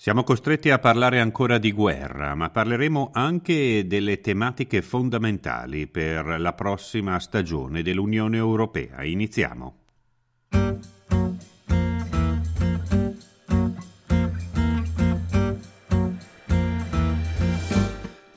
Siamo costretti a parlare ancora di guerra, ma parleremo anche delle tematiche fondamentali per la prossima stagione dell'Unione Europea. Iniziamo.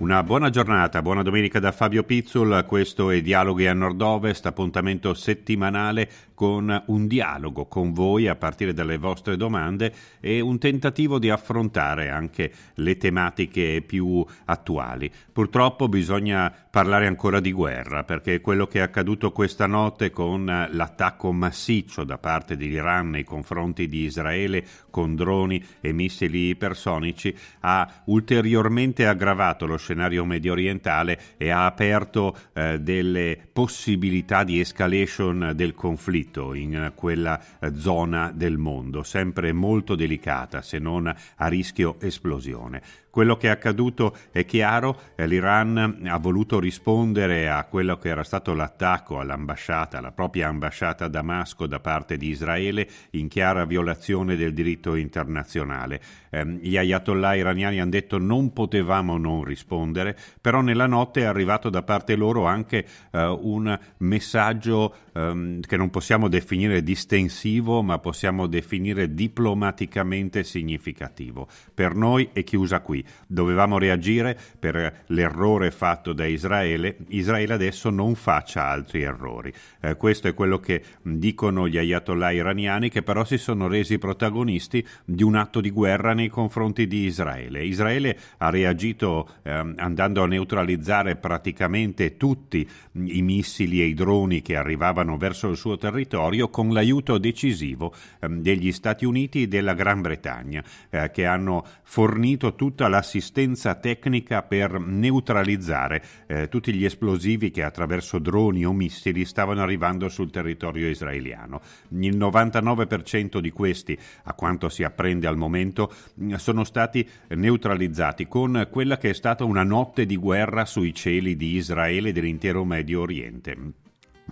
Una buona giornata, buona domenica da Fabio Pizzul, questo è Dialoghi a Nord-Ovest, appuntamento settimanale con un dialogo con voi a partire dalle vostre domande e un tentativo di affrontare anche le tematiche più attuali. Purtroppo bisogna parlare ancora di guerra perché quello che è accaduto questa notte con l'attacco massiccio da parte dell'Iran nei confronti di Israele con droni e missili ipersonici ha ulteriormente aggravato lo scenario medio orientale e ha aperto eh, delle possibilità di escalation del conflitto conflitto in quella eh, zona del mondo, sempre molto delicata se non a rischio esplosione. Quello che è accaduto è chiaro, l'Iran ha voluto rispondere a quello che era stato l'attacco all'ambasciata, alla propria ambasciata a Damasco da parte di Israele in chiara violazione del diritto internazionale. Eh, gli ayatollah iraniani hanno detto non potevamo non rispondere, però nella notte è arrivato da parte loro anche eh, un messaggio ehm, che non possiamo definire distensivo, ma possiamo definire diplomaticamente significativo. Per noi è chiusa qui dovevamo reagire per l'errore fatto da Israele, Israele adesso non faccia altri errori. Eh, questo è quello che dicono gli ayatollah iraniani che però si sono resi protagonisti di un atto di guerra nei confronti di Israele. Israele ha reagito eh, andando a neutralizzare praticamente tutti i missili e i droni che arrivavano verso il suo territorio con l'aiuto decisivo eh, degli Stati Uniti e della Gran Bretagna eh, che hanno fornito tutta l'assistenza tecnica per neutralizzare eh, tutti gli esplosivi che attraverso droni o missili stavano arrivando sul territorio israeliano. Il 99% di questi, a quanto si apprende al momento, sono stati neutralizzati con quella che è stata una notte di guerra sui cieli di Israele e dell'intero Medio Oriente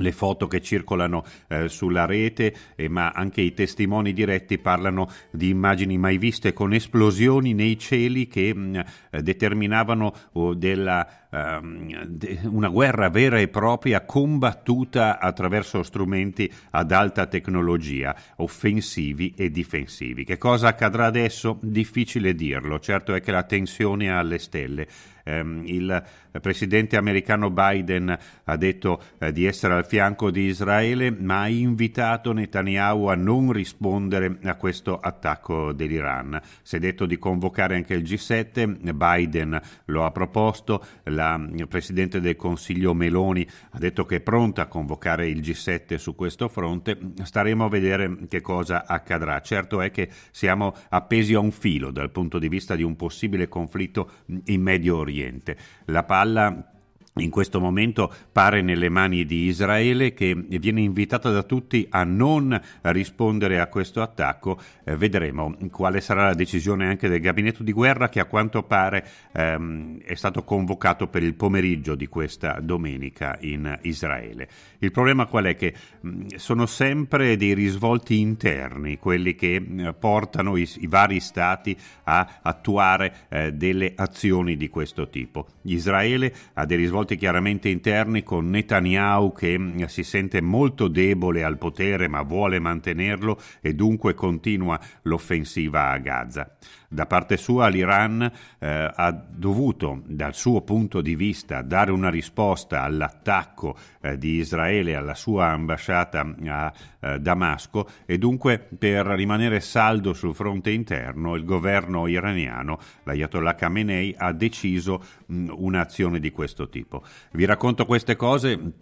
le foto che circolano eh, sulla rete, eh, ma anche i testimoni diretti parlano di immagini mai viste con esplosioni nei cieli che mh, mm, eh, determinavano oh, della Ehm, una guerra vera e propria combattuta attraverso strumenti ad alta tecnologia, offensivi e difensivi. Che cosa accadrà adesso? Difficile dirlo, certo è che la tensione è alle stelle. Um, il presidente americano Biden ha detto uh, di essere al fianco di Israele, ma ha invitato Netanyahu a non rispondere a questo attacco dell'Iran. Si è detto di convocare anche il G7, Biden lo ha proposto, la Presidente del Consiglio Meloni ha detto che è pronta a convocare il G7 su questo fronte, staremo a vedere che cosa accadrà. Certo è che siamo appesi a un filo dal punto di vista di un possibile conflitto in Medio Oriente. La alla in questo momento pare nelle mani di Israele che viene invitata da tutti a non rispondere a questo attacco. Eh, vedremo quale sarà la decisione anche del gabinetto di guerra che a quanto pare ehm, è stato convocato per il pomeriggio di questa domenica in Israele. Il problema qual è? Che mh, sono sempre dei risvolti interni, quelli che mh, mm, portano i, i, vari stati a attuare eh, delle azioni di questo tipo. Israele ha dei risvolti risvolti chiaramente interni con Netanyahu che mm, si sente molto debole al potere ma vuole mantenerlo e dunque continua l'offensiva a Gaza. Da parte sua l'Iran eh, ha dovuto, dal suo punto di vista, dare una risposta all'attacco eh, di Israele alla sua ambasciata a eh, Damasco e dunque per rimanere saldo sul fronte interno il governo iraniano, l'Ayatollah Khamenei, ha deciso mh, un'azione di questo tipo. Vi racconto queste cose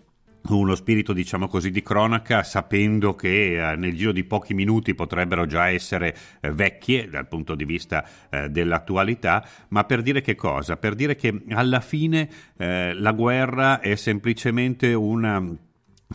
uno spirito diciamo così di cronaca sapendo che eh, nel giro di pochi minuti potrebbero già essere eh, vecchie dal punto di vista eh, dell'attualità ma per dire che cosa? per dire che alla fine eh, la guerra è semplicemente una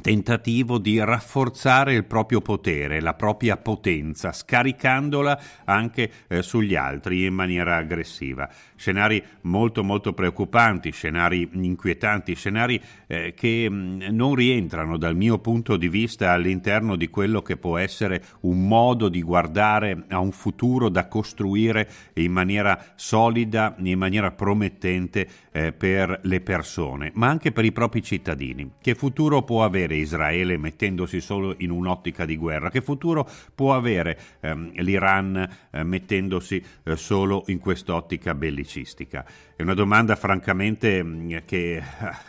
tentativo di rafforzare il proprio potere, la propria potenza, scaricandola anche eh, sugli altri in maniera aggressiva. Scenari molto molto preoccupanti, scenari inquietanti, scenari eh, che mh, mm, non rientrano dal mio punto di vista all'interno di quello che può essere un modo di guardare a un futuro da costruire in maniera solida, in maniera promettente eh, per le persone, ma anche per i propri cittadini. Che futuro può avere Israele mettendosi solo in un'ottica di guerra? Che futuro può avere ehm, l'Iran eh, mettendosi eh, solo in quest'ottica bellicistica? È una domanda francamente mm, che,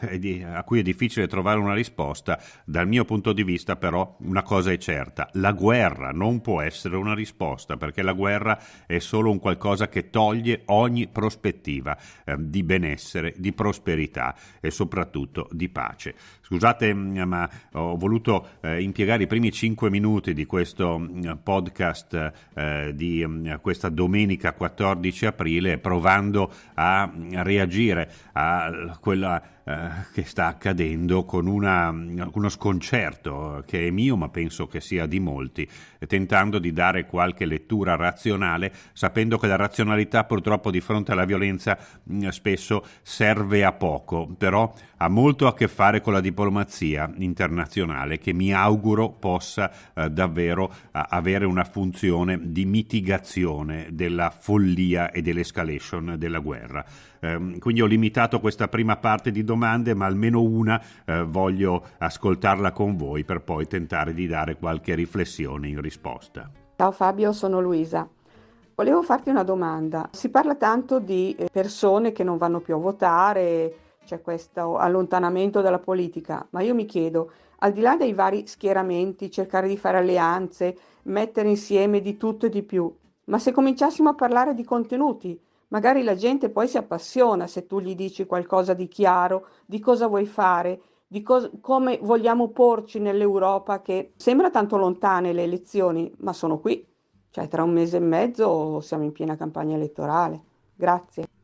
eh, a cui è difficile trovare una risposta. Dal mio punto di vista però una cosa è certa, la guerra non può essere una risposta perché la guerra è solo un qualcosa che toglie ogni prospettiva eh, di benessere, di prosperità e soprattutto di pace. Scusate mm, ma ho voluto eh, impiegare i primi cinque minuti di questo mm, podcast eh, di questa domenica 14 aprile provando a reagire a quella eh, che sta accadendo con una, uno sconcerto che è mio ma penso che sia di molti, tentando di dare qualche lettura razionale, sapendo che la razionalità purtroppo di fronte alla violenza spesso serve a poco, però ha molto a che fare con la diplomazia internazionale che mi auguro possa eh, davvero eh, avere una funzione di mitigazione della follia e dell'escalation della guerra. Eh, quindi ho limitato questa prima parte di domande, ma almeno una eh, voglio ascoltarla con voi per poi tentare di dare qualche riflessione in risposta. Ciao Fabio, sono Luisa. Volevo farti una domanda. Si parla tanto di eh, persone che non vanno più a votare, c'è questo allontanamento dalla politica, ma io mi chiedo, al di là dei vari schieramenti, cercare di fare alleanze, mettere insieme di tutto e di più, ma se cominciassimo a parlare di contenuti, magari la gente poi si appassiona se tu gli dici qualcosa di chiaro, di cosa vuoi fare, di co- come vogliamo porci nell'Europa che sembra tanto lontane le elezioni, ma sono qui. Cioè tra un mese e mezzo siamo in piena campagna elettorale. Grazie.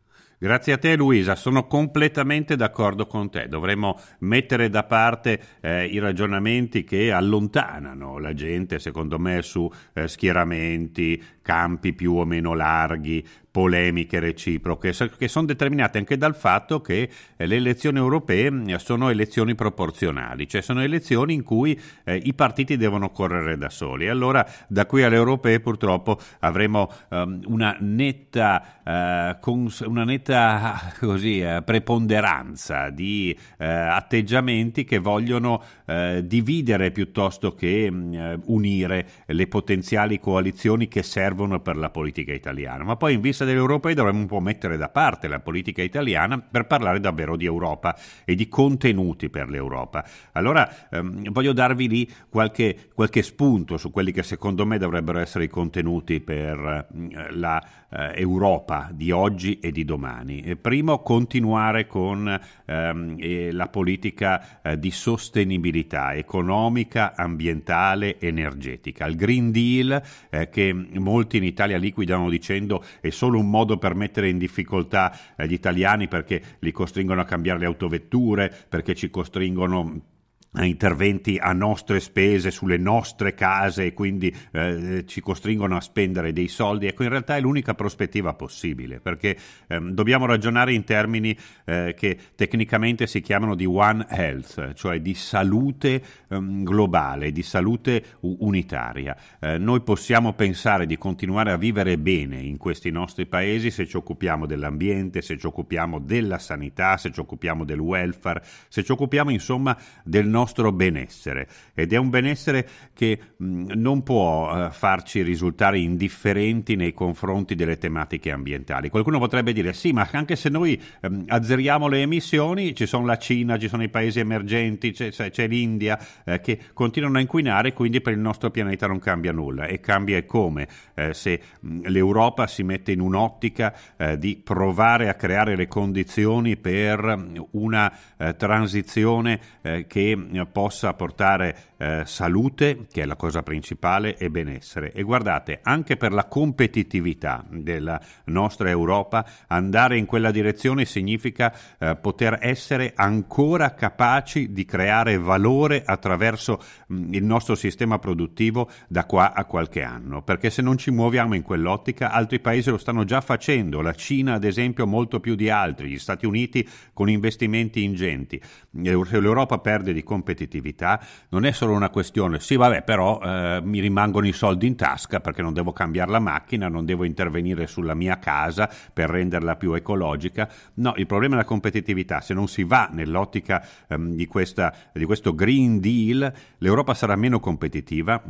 Grazie a te Luisa, sono completamente d'accordo con te. Dovremmo mettere da parte eh, i ragionamenti che allontanano la gente, secondo me, su eh, schieramenti, campi più o meno larghi, polemiche reciproche, che sono determinate anche dal fatto che eh, le elezioni europee mm, sono elezioni proporzionali, cioè sono elezioni in cui eh, i partiti devono correre da soli. Allora da qui alle europee purtroppo avremo um, una netta, uh, cons- una netta così, uh, preponderanza di uh, atteggiamenti che vogliono dividere piuttosto che um, unire le potenziali coalizioni che servono per la politica italiana. Ma poi in vista vista degli europei dovremmo un po' mettere da parte la politica italiana per parlare davvero di Europa e di contenuti per l'Europa. Allora ehm, voglio darvi lì qualche, qualche, spunto su quelli che secondo me dovrebbero essere i contenuti per eh, la eh, Europa di oggi e di domani. E primo, continuare con ehm, la politica eh, di sostenibilità economica, ambientale, energetica. Il Green Deal eh, che molti in Italia liquidano dicendo è solo un modo per mettere in difficoltà eh, gli italiani perché li costringono a cambiare le autovetture, perché ci costringono interventi a nostre spese sulle nostre case e quindi eh, ci costringono a spendere dei soldi. Ecco in realtà è l'unica prospettiva possibile perché ehm, dobbiamo ragionare in termini eh, che tecnicamente si chiamano di one health cioè di salute ehm, globale di salute unitaria. Eh, noi possiamo pensare di continuare a vivere bene in questi nostri paesi se ci occupiamo dell'ambiente se ci occupiamo della sanità se ci occupiamo del welfare se ci occupiamo insomma del nostro nostro benessere. Ed è un benessere che mh, non può uh, farci risultare indifferenti nei confronti delle tematiche ambientali. Qualcuno potrebbe dire sì, ma anche se noi um, azzeriamo le emissioni, ci sono la Cina, ci sono i paesi emergenti, c'è, c'è l'India eh, che continuano a inquinare, quindi per il nostro pianeta non cambia nulla. E cambia come? Eh, se mh, l'Europa si mette in un'ottica eh, di provare a creare le condizioni per una eh, transizione eh, che eh, possa portare eh, salute, che è la cosa principale, e benessere. E guardate, anche per la competitività della nostra Europa, andare in quella direzione significa eh, poter essere ancora capaci di creare valore attraverso mh, mm, il nostro sistema produttivo da qua a qualche anno, perché se non ci muoviamo in quell'ottica, altri paesi lo stanno già facendo, la Cina ad esempio molto più di altri, gli Stati Uniti con investimenti ingenti. Se l'Europa perde di competitività, non è solo una questione, sì vabbè però eh, mi rimangono i soldi in tasca perché non devo cambiare la macchina, non devo intervenire sulla mia casa per renderla più ecologica, no, il problema è la competitività, se non si va nell'ottica ehm, di, questa, di questo Green Deal, l'Europa sarà meno competitiva,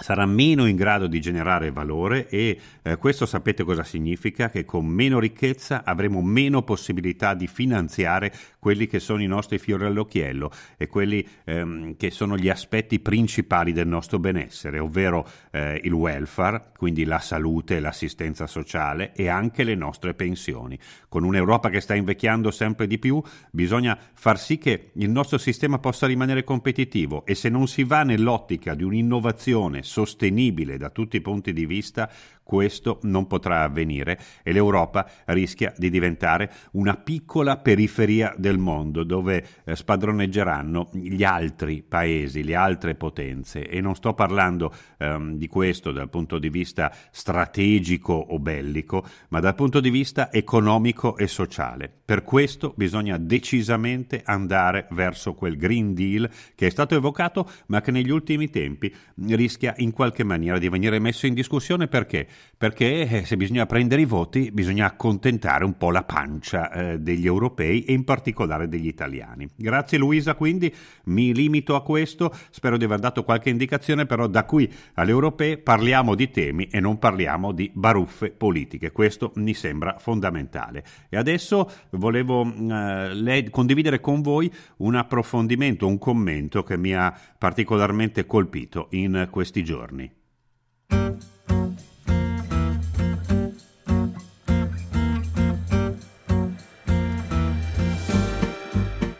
sarà meno in grado di generare valore e eh, questo sapete cosa significa? Che con meno ricchezza avremo meno possibilità di finanziare quelli che sono i nostri fiori all'occhiello e quelli ehm, che sono gli aspetti principali del nostro benessere, ovvero eh, il welfare, quindi la salute, l'assistenza sociale e anche le nostre pensioni. Con un'Europa che sta invecchiando sempre di più bisogna far sì che il nostro sistema possa rimanere competitivo e se non si va nell'ottica di un'innovazione sostenibile da tutti i punti di vista, questo non potrà avvenire e l'Europa rischia di diventare una piccola periferia del mondo dove eh, spadroneggeranno gli altri paesi, le altre potenze. E non sto parlando ehm, di questo dal punto di vista strategico o bellico, ma dal punto di vista economico e sociale. Per questo bisogna decisamente andare verso quel Green Deal che è stato evocato ma che negli ultimi tempi rischia in qualche maniera di venire messo in discussione. Perché perché eh, se bisogna prendere i voti bisogna accontentare un po' la pancia eh, degli europei e in particolare degli italiani. Grazie Luisa, quindi mi limito a questo, spero di aver dato qualche indicazione, però da qui alle europee parliamo di temi e non parliamo di baruffe politiche, questo mi sembra fondamentale. E adesso volevo eh, condividere con voi un approfondimento, un commento che mi ha particolarmente colpito in questi giorni.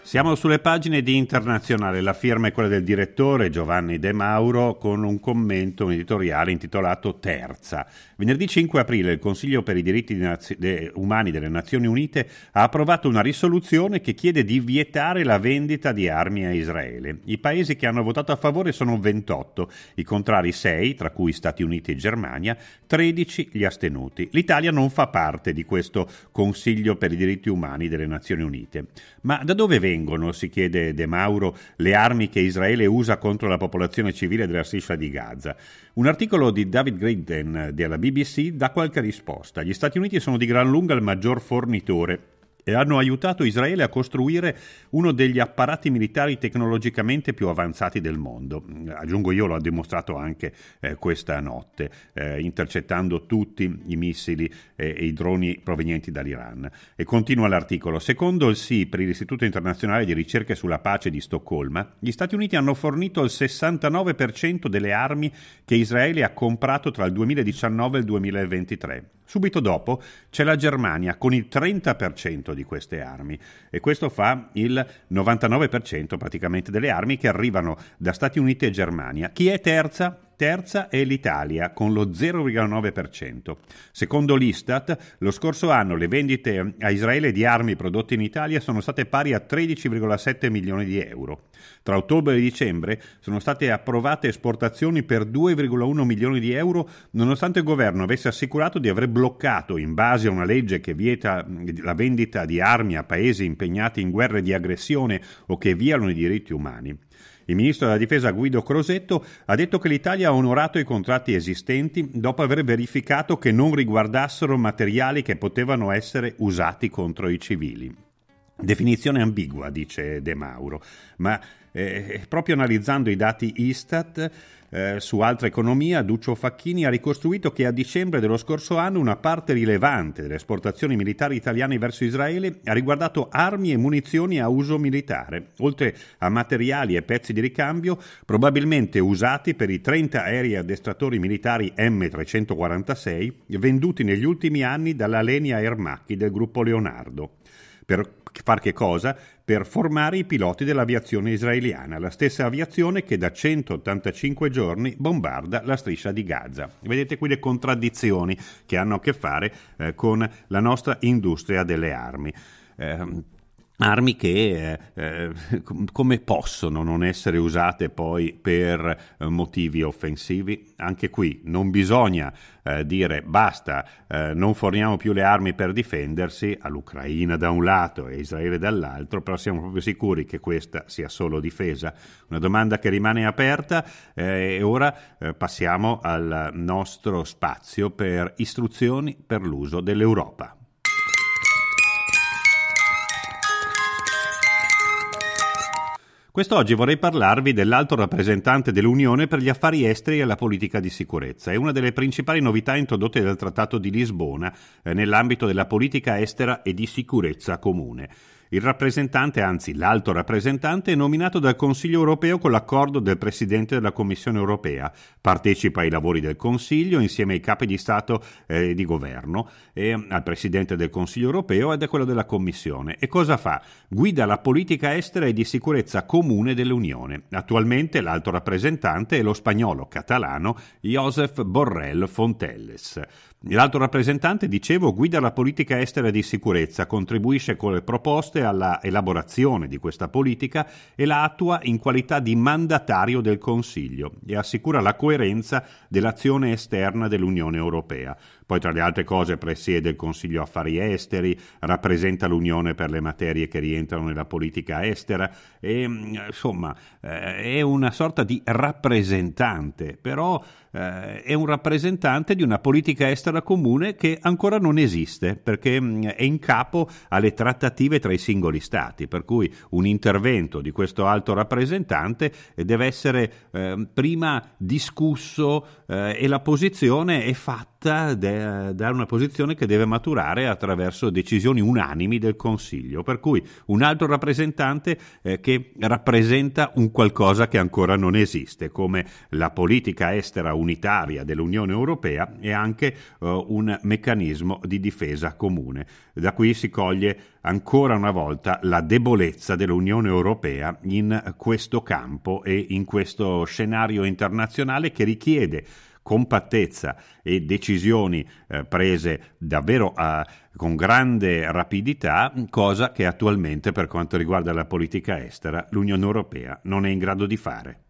Siamo sulle pagine di Internazionale, la firma è quella del direttore Giovanni De Mauro con un commento, un editoriale intitolato Terza. Venerdì 5 aprile il Consiglio per i diritti umani delle Nazioni Unite ha approvato una risoluzione che chiede di vietare la vendita di armi a Israele. I paesi che hanno votato a favore sono 28, i contrari 6, tra cui Stati Uniti e Germania, 13 gli astenuti. L'Italia non fa parte di questo Consiglio per i diritti umani delle Nazioni Unite. Ma da dove vengono? si chiede De Mauro, le armi che Israele usa contro la popolazione civile della striscia di Gaza. Un articolo di David Graydon della BBC dà qualche risposta. Gli Stati Uniti sono di gran lunga il maggior fornitore e hanno aiutato Israele a costruire uno degli apparati militari tecnologicamente più avanzati del mondo. Aggiungo io, lo ha dimostrato anche eh, questa notte, eh, intercettando tutti i missili eh, e i droni provenienti dall'Iran. E continua l'articolo. Secondo il SIPRI, l'Istituto internazionale di ricerche sulla pace di Stoccolma, gli Stati Uniti hanno fornito il 69% delle armi che Israele ha comprato tra il 2019 e il 2023. Subito dopo c'è la Germania con il 30% di queste armi e questo fa il 99% praticamente delle armi che arrivano da Stati Uniti e Germania. Chi è terza? Terza è l'Italia con lo 0,9%. Secondo l'Istat, lo scorso anno le vendite a Israele di armi prodotte in Italia sono state pari a 13,7 milioni di euro. Tra ottobre e dicembre sono state approvate esportazioni per 2,1 milioni di euro, nonostante il governo avesse assicurato di aver bloccato, in base a una legge che vieta la vendita di armi a paesi impegnati in guerre di aggressione o che violano i diritti umani. Il ministro della difesa Guido Crosetto ha detto che l'Italia ha onorato i contratti esistenti dopo aver verificato che non riguardassero materiali che potevano essere usati contro i civili. Definizione ambigua, dice De Mauro, ma eh, proprio analizzando i dati Istat eh, su altra economia, Duccio Facchini ha ricostruito che a dicembre dello scorso anno una parte rilevante delle esportazioni militari italiane verso Israele ha riguardato armi e munizioni a uso militare, oltre a materiali e pezzi di ricambio probabilmente usati per i 30 aerei addestratori militari M346 venduti negli ultimi anni dalla Lenia Aermacchi del gruppo Leonardo. Per far che cosa? Per formare i piloti dell'aviazione israeliana, la stessa aviazione che da 185 giorni bombarda la striscia di Gaza. Vedete qui le contraddizioni che hanno a che fare eh, con la nostra industria delle armi. Eh, armi che eh, eh come possono non essere usate poi per eh, motivi offensivi? Anche qui non bisogna eh, dire basta, eh, non forniamo più le armi per difendersi all'Ucraina da un lato e Israele dall'altro, però siamo proprio sicuri che questa sia solo difesa. Una domanda che rimane aperta eh, e ora passiamo al nostro spazio per istruzioni per l'uso dell'Europa. Quest'oggi vorrei parlarvi dell'alto rappresentante dell'Unione per gli affari esteri e la politica di sicurezza. È una delle principali novità introdotte dal Trattato di Lisbona eh, nell'ambito della politica estera e di sicurezza comune. Il rappresentante, anzi l'alto rappresentante, è nominato dal Consiglio europeo con l'accordo del Presidente della Commissione europea. Partecipa ai lavori del Consiglio insieme ai capi di Stato e di Governo, e al Presidente del Consiglio europeo ed a quello della Commissione. E cosa fa? Guida la politica estera e di sicurezza comune dell'Unione. Attualmente l'alto rappresentante è lo spagnolo catalano Josep Borrell Fontelles. L'alto rappresentante, dicevo, guida la politica estera di sicurezza, contribuisce con le proposte alla elaborazione di questa politica e la attua in qualità di mandatario del Consiglio e assicura la coerenza dell'azione esterna dell'Unione Europea. Poi tra le altre cose presiede il Consiglio Affari Esteri, rappresenta l'Unione per le materie che rientrano nella politica estera e insomma eh, è una sorta di rappresentante, però eh, è un rappresentante di una politica estera comune che ancora non esiste perché è in capo alle trattative tra i singoli stati, per cui un intervento di questo alto rappresentante deve essere eh, prima discusso eh, e la posizione è fatta da, da una posizione che deve maturare attraverso decisioni unanimi del Consiglio, per cui un altro rappresentante eh, che rappresenta un qualcosa che ancora non esiste, come la politica estera unitaria dell'Unione Europea e anche eh, un meccanismo di difesa comune. Da qui si coglie ancora una volta la debolezza dell'Unione Europea in questo campo e in questo scenario internazionale che richiede compattezza e decisioni eh, prese davvero a, con grande rapidità, cosa che attualmente per quanto riguarda la politica estera l'Unione Europea non è in grado di fare.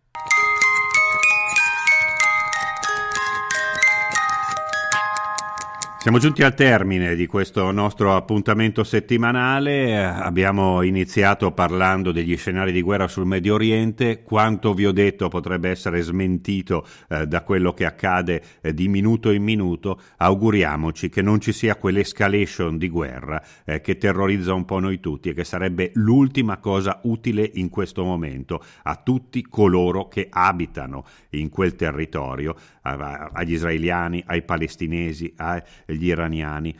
Siamo giunti al termine di questo nostro appuntamento settimanale, abbiamo iniziato parlando degli scenari di guerra sul Medio Oriente, quanto vi ho detto potrebbe essere smentito eh, da quello che accade eh, di minuto in minuto, auguriamoci che non ci sia quell'escalation di guerra eh, che terrorizza un po' noi tutti e che sarebbe l'ultima cosa utile in questo momento a tutti coloro che abitano in quel territorio, agli israeliani, ai palestinesi, agli iraniani.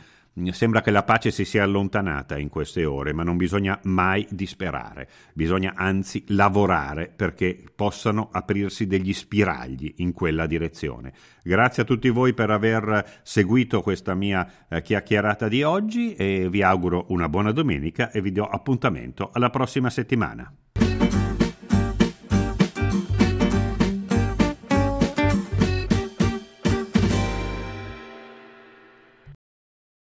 Sembra che la pace si sia allontanata in queste ore, ma non bisogna mai disperare, bisogna anzi lavorare perché possano aprirsi degli spiragli in quella direzione. Grazie a tutti voi per aver seguito questa mia eh, chiacchierata di oggi e vi auguro una buona domenica e vi do appuntamento alla prossima settimana.